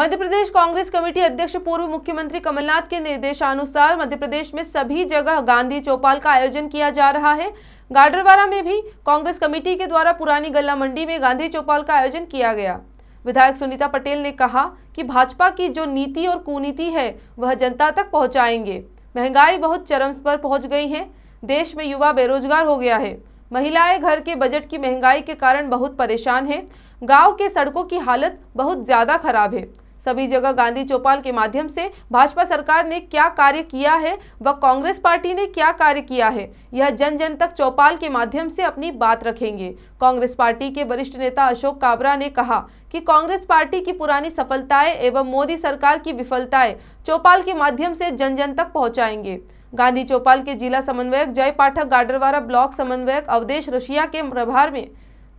Madhya Pradesh Congress committee अध्यक्ष पूर्व मुख्यमंत्री कमलनाथ के निर्देशानुसार मध्य प्रदेश में सभी जगह गांधी चौपाल का आयोजन किया जा रहा है। गाडरवारा में भी कांग्रेस कमेटी के द्वारा पुरानी गल्ला मंडी में गांधी चौपाल का आयोजन किया गया। विधायक सुनीता पटेल ने कहा कि भाजपा की जो नीति और कुनीति है, वह जनता तक पहुंचाएँगे। महँगाई बहुत चरम पर पहुँच गई है। देश में युवा बेरोजगार हो गया है। महिलाएँ घर के बजट की महँगाई के कारण बहुत परेशान है। गाँव के सड़कों की हालत बहुत ज़्यादा खराब है। सभी जगह गांधी चौपाल के माध्यम से भाजपा सरकार ने क्या कार्य किया है व कांग्रेस पार्टी ने क्या कार्य किया है, यह जन जन तक चौपाल के माध्यम से अपनी बात रखेंगे। कांग्रेस पार्टी के वरिष्ठ नेता अशोक काबरा ने कहा कि कांग्रेस पार्टी की पुरानी सफलताएँ एवं मोदी सरकार की विफलताएँ चौपाल के माध्यम से जन जन तक पहुंचाएँगे। गांधी चौपाल के जिला समन्वयक जय पाठक गाडरवारा ब्लॉक समन्वयक अवधेश रशिया के प्रभार में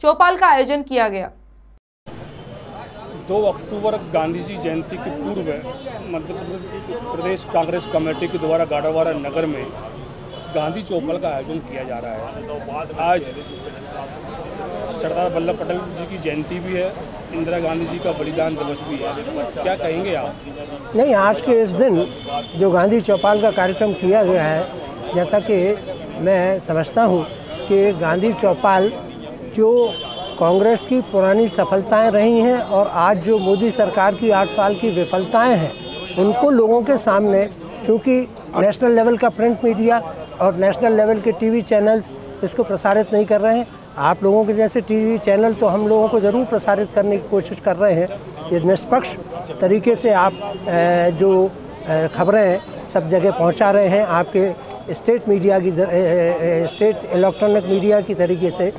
चौपाल का आयोजन किया गया। दो अक्टूबर गांधी जी जयंती के पूर्व मध्य प्रदेश कांग्रेस कमेटी के द्वारा गाड़ावाड़ा नगर में गांधी चौपाल का आयोजन किया जा रहा है। आज सरदार वल्लभ पटेल जी की जयंती भी है, इंदिरा गांधी जी का बलिदान दिवस भी है। क्या कहेंगे आप? नहीं, आज के इस दिन जो गांधी चौपाल का कार्यक्रम किया गया है, जैसा कि मैं समझता हूँ कि गांधी चौपाल जो कांग्रेस की पुरानी सफलताएँ रही हैं और आज जो मोदी सरकार की आठ साल की विफलताएँ हैं, उनको लोगों के सामने, चूँकि नेशनल लेवल का प्रिंट मीडिया और नेशनल लेवल के टीवी चैनल्स इसको प्रसारित नहीं कर रहे हैं, आप लोगों के जैसे टीवी चैनल तो हम लोगों को ज़रूर प्रसारित करने की कोशिश कर रहे हैं। ये निष्पक्ष तरीके से आप जो खबरें सब जगह पहुँचा रहे हैं, आपके स्टेट मीडिया की स्टेट इलेक्ट्रॉनिक मीडिया की तरीके से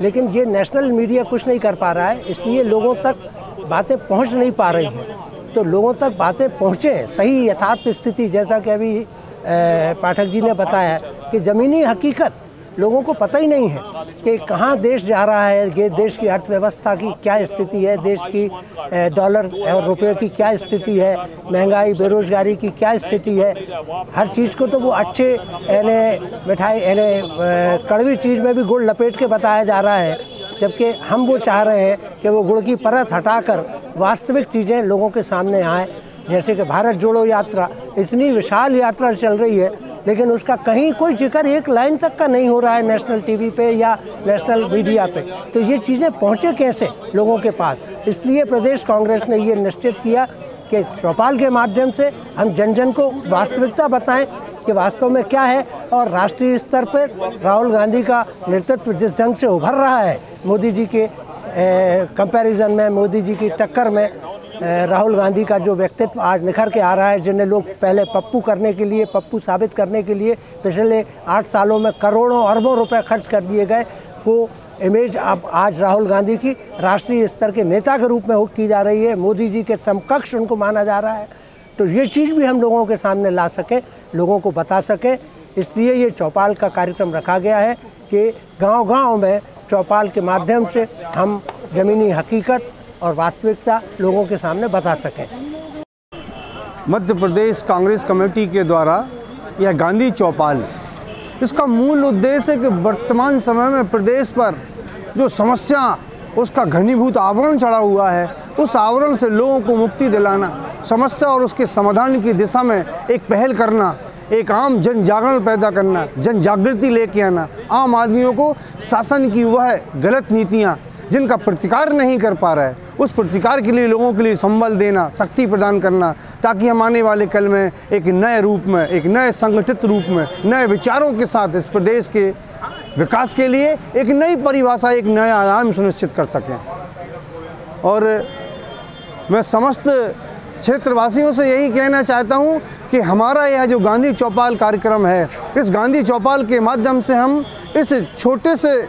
लेकिन ये नेशनल मीडिया कुछ नहीं कर पा रहा है, इसलिए लोगों तक बातें पहुँच नहीं पा रही हैं। तो लोगों तक बातें पहुँचे, सही यथार्थ स्थिति, जैसा कि अभी पाठक जी ने बताया कि ज़मीनी हकीकत लोगों को पता ही नहीं है कि कहाँ देश जा रहा है, ये देश की अर्थव्यवस्था की क्या स्थिति है, देश की डॉलर और रुपये की क्या स्थिति है, महँगाई, बेरोजगारी की क्या स्थिति है। हर चीज़ को तो वो अच्छे, यानी मिठाई, यानी कड़वी चीज़ में भी गुड़ लपेट के बताया जा रहा है, जबकि हम वो चाह रहे हैं कि वो गुड़ की परत हटाकर वास्तविक चीज़ें लोगों के सामने आए। जैसे कि भारत जोड़ो यात्रा, इतनी विशाल यात्रा चल रही है लेकिन उसका कहीं कोई ज़िक्र एक लाइन तक का नहीं हो रहा है नेशनल टीवी पे या नेशनल मीडिया पे। तो ये चीज़ें पहुँचे कैसे लोगों के पास? इसलिए प्रदेश कांग्रेस ने ये निश्चित किया कि चौपाल के माध्यम से हम जन जन को वास्तविकता बताएँ कि वास्तव में क्या है और राष्ट्रीय स्तर पर राहुल गांधी का नेतृत्व जिस ढंग से उभर रहा है, मोदी जी के कंपैरिजन में, मोदी जी की टक्कर में राहुल गांधी का जो व्यक्तित्व आज निखर के आ रहा है, जिन्हें लोग पहले पप्पू करने के लिए, पप्पू साबित करने के लिए पिछले आठ सालों में करोड़ों, अरबों रुपए खर्च कर दिए गए, वो इमेज अब आज राहुल गांधी की राष्ट्रीय स्तर के नेता के रूप में की जा रही है। मोदी जी के समकक्ष उनको माना जा रहा है। तो ये चीज़ भी हम लोगों के सामने ला सकें, लोगों को बता सकें। इसलिए ये चौपाल का कार्यक्रम रखा गया है कि गांव-गांव में चौपाल के माध्यम से हम ज़मीनी हकीकत और वास्तविकता लोगों के सामने बता सकें। मध्य प्रदेश कांग्रेस कमेटी के द्वारा यह गांधी चौपाल। इसका मूल उद्देश्य कि वर्तमान समय में प्रदेश पर जो समस्या, उसका घनीभूत आवरण चढ़ा हुआ है, उस आवरण से लोगों को मुक्ति दिलाना, समस्या और उसके समाधान की दिशा में एक पहल करना, एक आम जन जागरण पैदा करना जन जागृति लेके आना, आम आदमियों को शासन की वह गलत नीतियाँ, जिनका प्रतिकार नहीं कर पा रहा है उस प्रतिकार के लिए लोगों के लिए संबल देना, शक्ति प्रदान करना, ताकि हम आने वाले कल में एक नए रूप में, एक नए संगठित रूप में, नए विचारों के साथ इस प्रदेश के विकास के लिए एक नई परिभाषा, एक नया आयाम सुनिश्चित कर सकें। और मैं समस्त क्षेत्रवासियों से यही कहना चाहता हूँ कि हमारा यह जो गांधी चौपाल कार्यक्रम है, इस गांधी चौपाल के माध्यम से हम इस छोटे से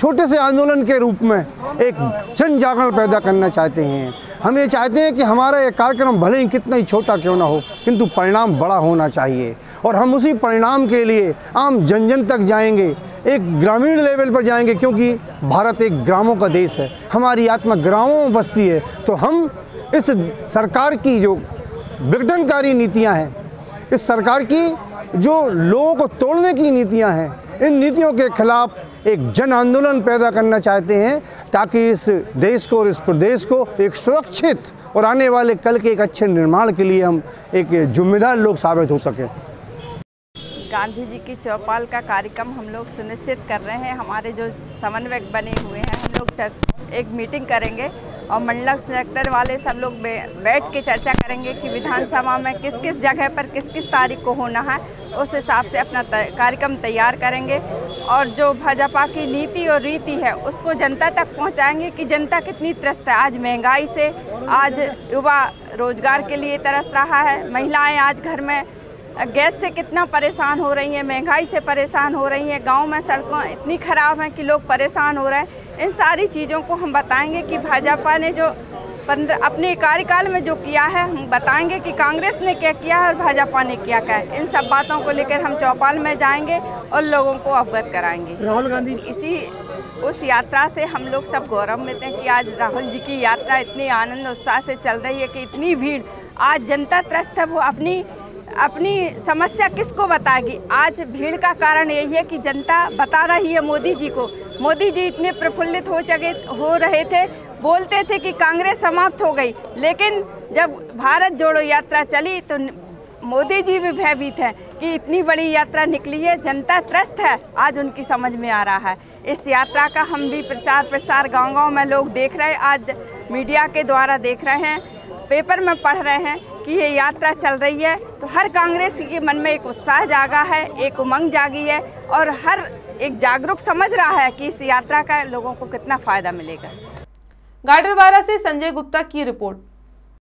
छोटे से आंदोलन के रूप में एक जन जागरण पैदा करना चाहते हैं। हम ये चाहते हैं कि हमारा ये कार्यक्रम भले ही कितना ही छोटा क्यों ना हो, किंतु परिणाम बड़ा होना चाहिए। और हम उसी परिणाम के लिए आम जन जन तक जाएँगे, एक ग्रामीण लेवल पर जाएँगे, क्योंकि भारत एक ग्रामों का देश है, हमारी आत्मा ग्रामों में बसती है तो हम इस सरकार की जो विघटनकारी नीतियाँ हैं, इस सरकार की जो लोगों को तोड़ने की नीतियाँ हैं, इन नीतियों के खिलाफ एक जन आंदोलन पैदा करना चाहते हैं ताकि इस देश को और इस प्रदेश को एक सुरक्षित और आने वाले कल के एक अच्छे निर्माण के लिए हम एक जिम्मेदार लोग साबित हो सके। गांधी जी की चौपाल का कार्यक्रम हम लोग सुनिश्चित कर रहे हैं। हमारे जो समन्वयक बने हुए हैं, हम लोग एक मीटिंग करेंगे और मंडल सेक्टर वाले सब लोग बैठ के चर्चा करेंगे कि विधानसभा में किस किस जगह पर किस किस तारीख को होना है, उस हिसाब से अपना कार्यक्रम तैयार करेंगे। और जो भाजपा की नीति और रीति है, उसको जनता तक पहुंचाएँगे कि जनता कितनी त्रस्त है। आज महँगाई से, आज युवा रोज़गार के लिए तरस रहा है। महिलाएँ आज घर में, गैस से कितना परेशान हो रही हैं, महँगाई से परेशान हो रही हैं। गाँव में सड़कों इतनी ख़राब हैं कि लोग परेशान हो रहे हैं। इन सारी चीज़ों को हम बताएँगे कि भाजपा ने जो पंद्रह अपने कार्यकाल में जो किया है हम बताएँगे कि कांग्रेस ने क्या किया है और भाजपा ने क्या किया है। इन सब बातों को लेकर हम चौपाल में जाएँगे और लोगों को अवगत कराएँगे। राहुल गांधी इसी उस यात्रा से हम लोग सब गौरव मिलते हैं कि आज राहुल जी की यात्रा इतनी आनंद उत्साह से चल रही है कि इतनी भीड़ आज जनता त्रस्त है वो अपनी अपनी समस्या किसको बताएगी? आज भीड़ का कारण यही है कि जनता बता रही है मोदी जी को मोदी जी इतने प्रफुल्लित हो चके हो रहे थे, बोलते थे कि कांग्रेस समाप्त हो गई, लेकिन जब भारत जोड़ो यात्रा चली तो मोदी जी भी भयभीत हैं कि इतनी बड़ी यात्रा निकली है, जनता त्रस्त है, आज उनकी समझ में आ रहा है। इस यात्रा का हम भी प्रचार प्रसार गांव-गांव में लोग देख रहे हैं, आज मीडिया के द्वारा देख रहे हैं, पेपर में पढ़ रहे हैं कि ये यात्रा चल रही है। तो हर कांग्रेस के मन में एक उत्साह जागा है, एक उमंग जागी है, और हर एक जागरूक समझ रहा है कि इस यात्रा का लोगों को कितना फ़ायदा मिलेगा। गाडरवारा से संजय गुप्ता की रिपोर्ट।